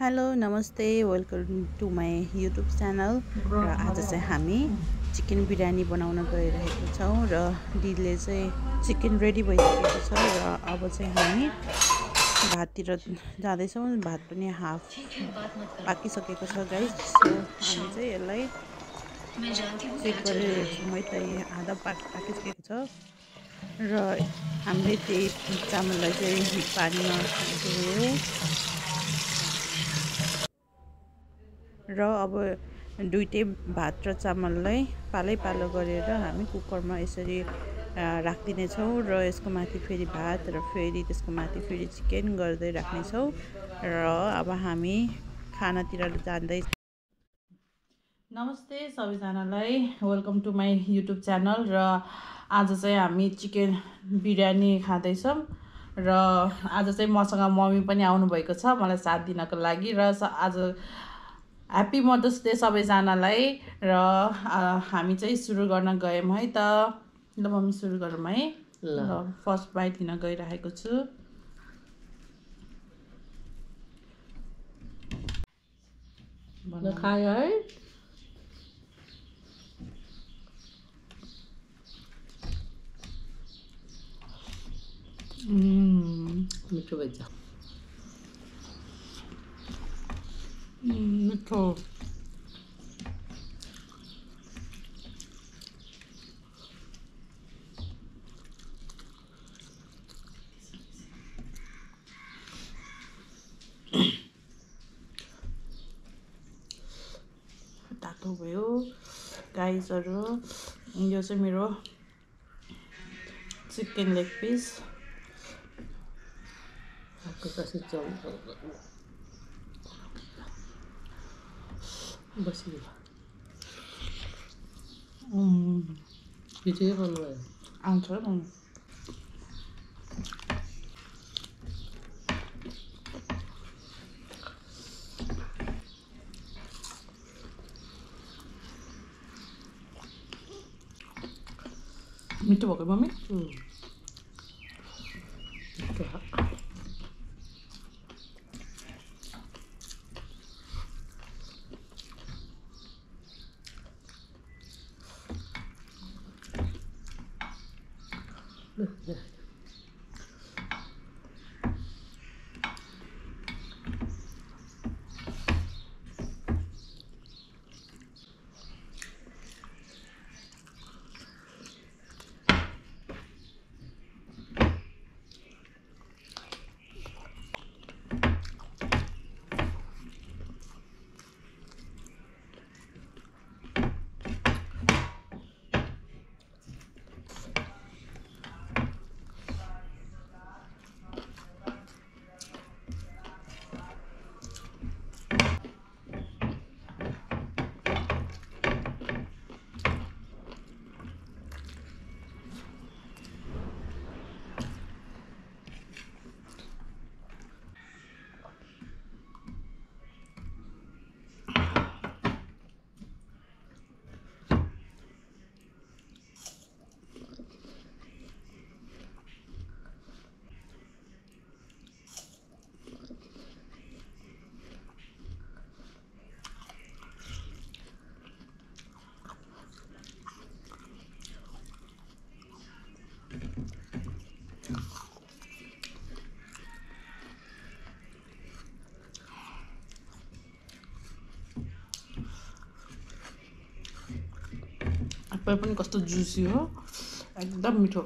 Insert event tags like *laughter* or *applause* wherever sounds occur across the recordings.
Hello नमस्ते welcome to my YouTube channel र आज चाहिँ हामी चिकन बिरयानी बनाउन गइरहेको छौँ र दिदीले चाहिँ चिकन रेडी भइसकेको छ र अब चाहिँ हामी भाततिर जाँदैछौँ। भात पनि हाफ पाकिसकेको छ गाइस हामी चाहिँ यसलाई चेक गरिरहेको छौँ है त आधा पाक पाकिसकेको छ। र हामीले त्यही चामललाई चाहिँ पानीमा धोयो। र अब दुइटै भात र चामललाई पालै पालो गरेर हामी कुकरमा यसरी राखिदिनेछौँ र यसको माथि फेरि भात र फेरि त्यसको माथि फेरि चिकन गर्दै राख्नेछौँ र अब हामी खानातिर जाँदै नमस्ते सबैजनालाई welcome to my YouTube channel र आज चाहिँ हामी चिकन बिरयानी खाँदैछौँ र आज चाहिँ मसँग मम्मी पनि आउनुभएको छ मलाई साथ दिनको लागि र आज ह्याप्पी मदर्स डे सबैजनालाई र हामी चाहिँ सुरु गर्न गयौँ है त। ल मम्मी सुरु गरौँ है। ल। फर्स्ट बाइट लिन गइरहेको छु। खायो है। मिठो भएछ मिठो तातो भयो गाइसहरू यो चाहिँ मेरो chicken leg piece 맛있다. 음. 이제 해봤나요? 아, 저래 먹는. 밑에 먹을 밤에? 응. yeah. *laughs* Apple पनि कस्तो जुसी हो। एकदम मिठो।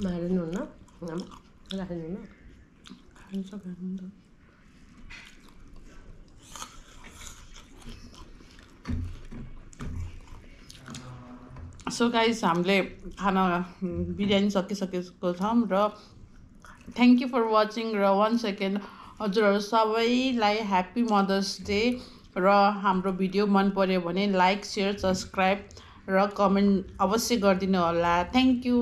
मारिनुहुन्न राख्नुहुन्न खान्छ खानु त सो गाइस हामीले खाना बिरयानी सकिसकेको छौँ र थ्याङ्क यू फर वाचिङ र वान सेकेन्ड हजुरहरू सबैलाई ह्याप्पी मदर्स डे र हाम्रो भिडियो मन पऱ्यो भने लाइक सेयर सब्सक्राइब र कमेन्ट अवश्य गरिदिनु होला थ्याङ्क यू